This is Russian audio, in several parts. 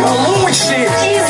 y'all on with.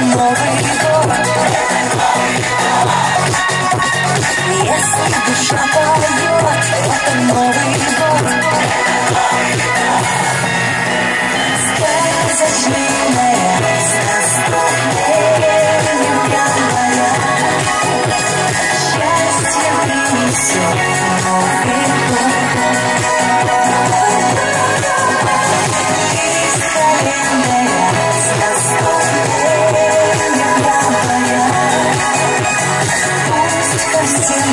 Если душа поет, это новый год. Сказочная, с наступлением января. Счастье принесет.